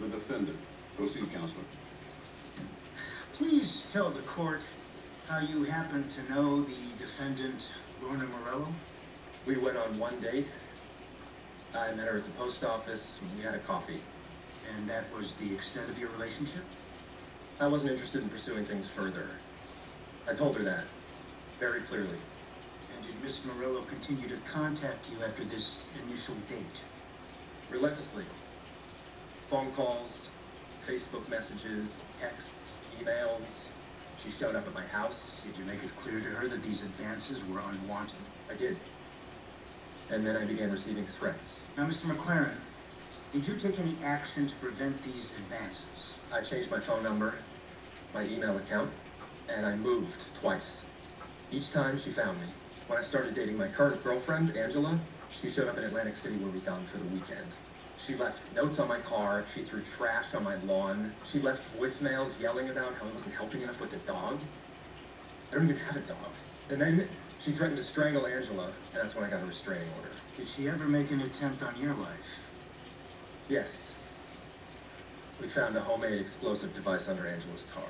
the defendant. Proceed, counselor. Please tell the court how you happen to know the defendant, Lorna Morello? We went on one date. I met her at the post office. We had a coffee. And that was the extent of your relationship? I wasn't interested in pursuing things further. I told her that very clearly. And did Miss Morello continue to contact you after this initial date? Relentlessly. Phone calls, Facebook messages, texts, emails. She showed up at my house. Did you make it clear to her that these advances were unwanted? I did. And then I began receiving threats. Now, Mr. McLaren, did you take any action to prevent these advances? I changed my phone number, my email account, and I moved twice. Each time she found me. When I started dating my current girlfriend, Angela, she showed up in Atlantic City where we gone for the weekend. She left notes on my car, she threw trash on my lawn, she left voicemails yelling about how I wasn't helping enough with the dog. I don't even have a dog. And then she threatened to strangle Angela, and that's when I got a restraining order. Did she ever make an attempt on your life? Yes. We found a homemade explosive device under Angela's car.